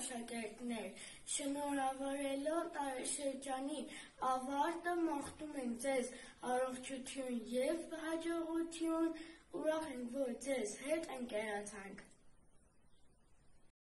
աշակերտներ, շնորհավորելով տարեշրջանի ավարտը մաղթում ենք ձեզ առողջություն և հաջողություն, ուրախ ենք, որ ձեզ հետ ընկերացանք: